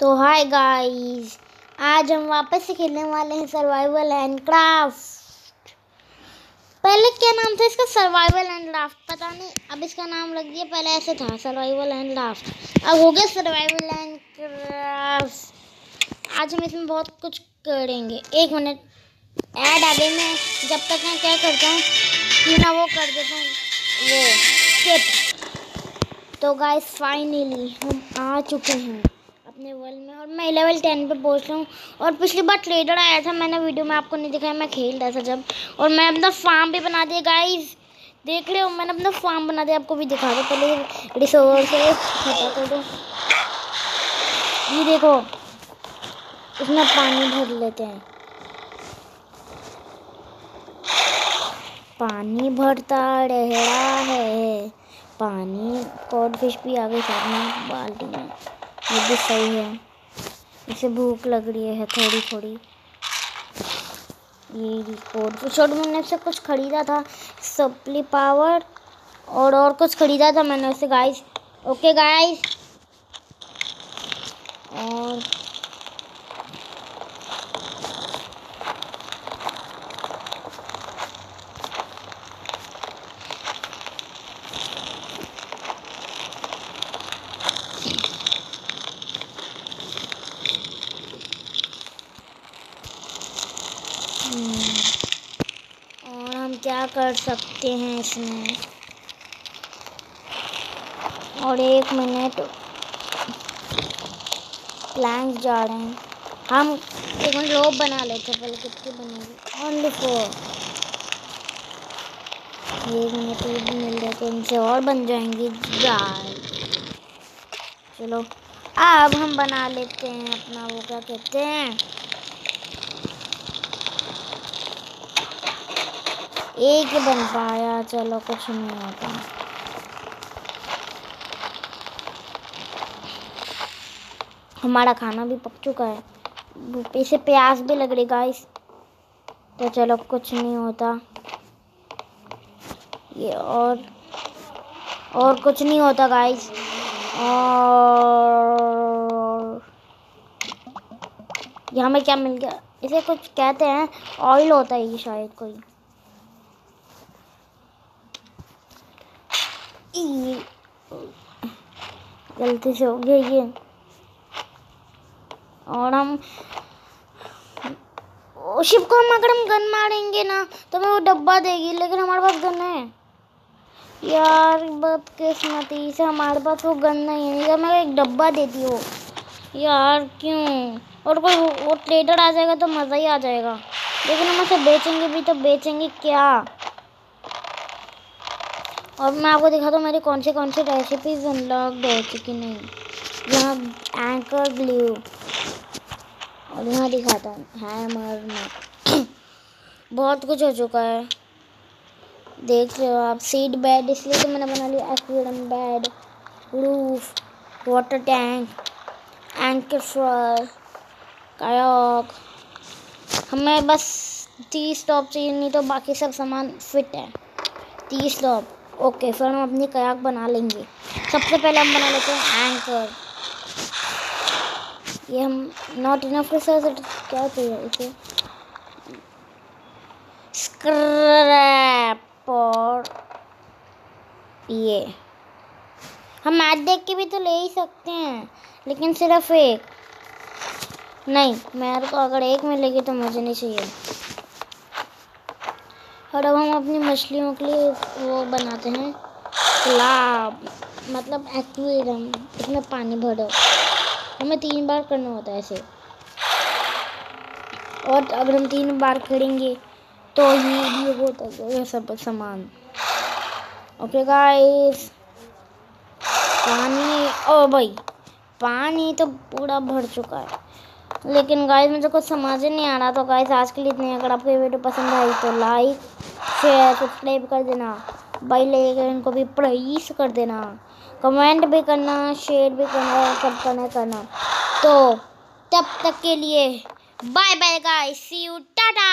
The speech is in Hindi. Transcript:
तो हाय गाइस आज हम वापस से खेलने वाले हैं सर्वाइवल एंड क्राफ्ट पहले क्या नाम था इसका? सर्वाइवल एंड क्राफ्ट पता नहीं, अब इसका नाम लग दिया पहले ऐसे था सर्वाइवल एंड क्राफ्ट अब हो गया सर्वाइवल एंड क्राफ्ट आज हम इसमें बहुत कुछ करेंगे। एक मिनट ऐड आ गई मैं जब तक मैं क्या करता हूँ, कि ना वो कर देता हूँ, वो स्किप तो गाइस फाइनली हम आ चुके हैं। अपने वर्ल्ड में और मैं लेवल टेन पे पहुँच रहा हूँ। और पिछली बार ट्रेडर आया था, मैंने वीडियो में आपको नहीं दिखाया, मैं खेल रहा था जब। और मैं अपना फार्म भी बना दिया गाइस देख रहे हो, मैंने अपना फार्म बना दिया, आपको भी दिखा दो। पहले रिसोर्स खत्म कर दो। ये देखो, इसमें पानी भर लेते हैं। पानी भरता रह है। पानी कॉड फ़िश भी आ गई साथ में बाल्टी में। ये भी सही है। इसे भूख लग रही है थोड़ी थोड़ी ये रिकॉर्ड छोटे मैंने उससे कुछ ख़रीदा था सप्ली पावर और और कुछ ख़रीदा था मैंने उससे गाइस ओके गाइस और और हम क्या कर सकते हैं इसमें? और एक मिनट। प्लैंक जा रहे हैं। हम एक मिनट लोब बना लेते हैं, पहले कितनी बनेगी? ओनली फोर एक मिनट ये भी मिल जाते इनसे और बन जाएँगी। जाए। चलो, अब हम बना लेते हैं अपना वो, क्या कहते हैं? एक ही बन पाया चलो कुछ नहीं होता। हमारा खाना भी पक चुका है। इसे प्यास भी लग रही गाइस तो चलो कुछ नहीं होता। ये और और कुछ नहीं होता गाइस और यहाँ में क्या मिल गया? इसे कुछ कहते हैं ऑयल होता है ये शायद कोई। गलती से हो गया ये। और हम शिव को हम अगर हम गन मारेंगे ना तो हमें वो डब्बा देगी, लेकिन हमारे पास गन है। यार बदकिस्मती से हमारे पास वो गन नहीं है? मैं एक डब्बा देती हो। यार, क्यों? और कोई वो ट्रेडर आ जाएगा तो मज़ा ही आ जाएगा। लेकिन हम उसे बेचेंगे भी तो बेचेंगे क्या? और मैं आपको दिखाता हूँ मेरी कौन सी कौन सी रेसिपीज़ अनलॉक्ड हो चुकी नहीं यहाँ एंकर ग्लू और यहाँ दिखाता हूँ हैमर में। बहुत कुछ हो चुका है। देख रहे हो आप सीड बेड इसलिए तो मैंने बना लिया aquarium bed roof water tank anchor फ्रॉल kayak हमें बस तीस टॉप चाहिए, नहीं तो बाकी सब सामान फिट है। तीस टॉप ओके, फिर हम अपनी कयाक बना लेंगे। सबसे पहले हम बना लेते हैं एंकर ये हम नॉट इनफ क्या चाहिए इसे? स्क्रैप और ये। हम मैच देख के भी तो ले ही सकते हैं, लेकिन सिर्फ़ एक। नहीं मेरे को अगर एक मिलेगी तो मुझे नहीं चाहिए। और अब हम अपनी मछलियों के लिए वो बनाते हैं। तालाब मतलब एक्वेरियम, इसमें पानी भरो। हमें तीन बार करना होता है ऐसे और अगर हम तीन बार करेंगे तो ये भी होता है सब सामान। ओके गाइस पानी, ओ भाई, पानी तो पूरा भर चुका है। लेकिन गाइस मुझे कुछ समझ ही नहीं आ रहा तो गाइस आज के लिए इतने अगर आपको ये वीडियो पसंद आई तो लाइक सब्सक्राइब कर देना बाई लेकर इनको भी प्रेस कर देना कमेंट भी करना शेयर भी करना सब करना करना। तो तब तक के लिए bye bye guys see you Tata